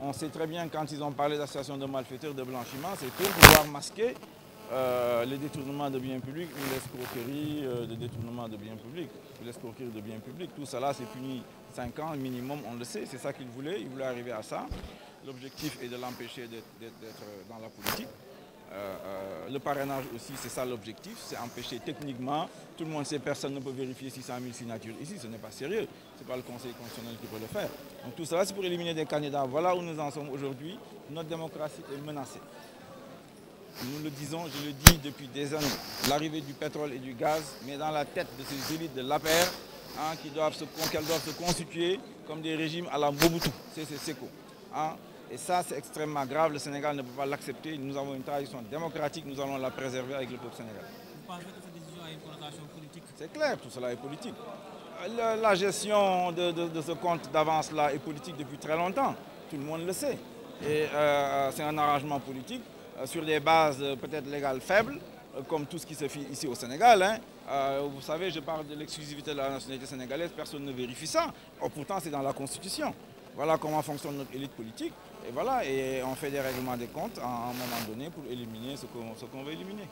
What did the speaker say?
On sait très bien quand ils ont parlé d'association de malfaiteurs, de blanchiment, c'est pour pouvoir masquer euh, les détournements de biens publics ou l'escroquerie euh, de détournement de biens publics, l'escroquerie de biens publics. Tout cela, c'est puni 5 ans minimum, on le sait, c'est ça qu'ils voulaient, ils voulaient arriver à ça. L'objectif est de l'empêcher d'être dans la politique. Euh, euh, le parrainage aussi, c'est ça l'objectif, c'est empêcher techniquement. Tout le monde sait, personne ne peut vérifier 600 000 signatures ici, ce n'est pas sérieux. Ce n'est pas le Conseil constitutionnel qui peut le faire. Donc tout cela, c'est pour éliminer des candidats. Voilà où nous en sommes aujourd'hui. Notre démocratie est menacée. Nous le disons, je le dis depuis des années, l'arrivée du pétrole et du gaz met dans la tête de ces élites de l'APR hein, qu'elles doivent se constituer comme des régimes à la Mobutu, c'est Seko. Hein. Et ça, c'est extrêmement grave. Le Sénégal ne peut pas l'accepter. Nous avons une tradition démocratique. Nous allons la préserver avec le peuple sénégalais. Vous pensez que cette décision a une connotation politique? C'est clair, tout cela est politique. La, gestion de, ce compte d'avance-là est politique depuis très longtemps. Tout le monde le sait. Et euh, c'est un arrangement politique euh, sur des bases euh, peut-être légales faibles, comme tout ce qui se fait ici au Sénégal. Hein. vous savez, je parle de l'exclusivité de la nationalité sénégalaise, personne ne vérifie ça. Or, pourtant, c'est dans la Constitution. Voilà comment fonctionne notre élite politique. Et voilà, et on fait des règlements des comptes à un moment donné pour éliminer ce qu'on veut éliminer.